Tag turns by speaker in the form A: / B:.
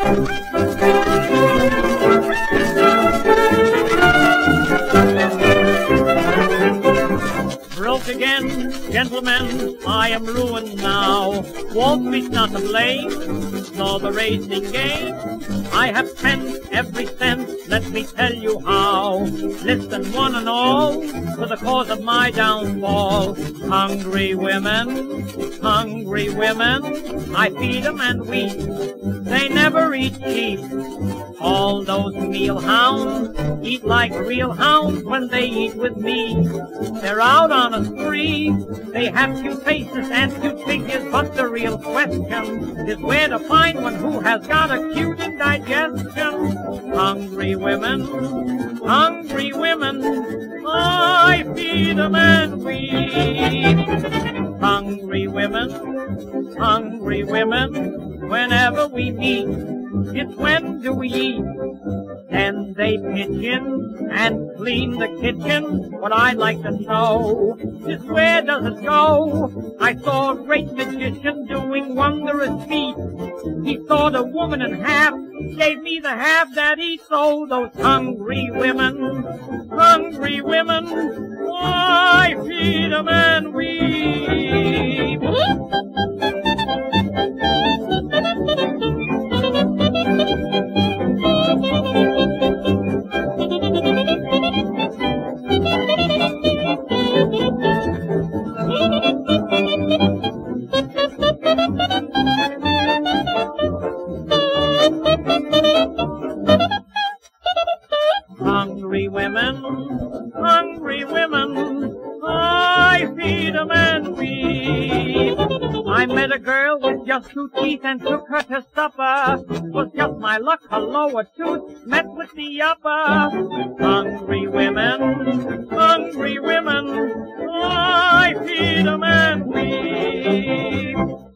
A: Thank you. Again, gentlemen, I am ruined now. Wall Street's not to blame, nor the racing game. I have spent every cent, let me tell you how. Listen, one and all, for the cause of my downfall. Hungry women, hungry women, I feed 'em and weep. They never eat cheap. All those meal hounds eat like real hounds when they eat with me. They're out on a spree. They have cute faces and cute figures, but the real question is where to find one who has got a cute indigestion. Hungry women, hungry women, I feed 'em and weep. Hungry women, hungry women, whenever we meet, it's when do we eat? Then they pitch in and clean the kitchen. What I'd like to know is where does it go? I saw a great magician doing wondrous feats. He sawed a woman in half, gave me the half that he sold. Those hungry women, hungry women, why feed 'em and weep? Hungry women, hungry women, I feed 'em and weep. I met a girl with just two teeth and took her to supper. Was just my luck, her lower tooth met with the upper. Hungry women, hungry women, I feed 'em and weep.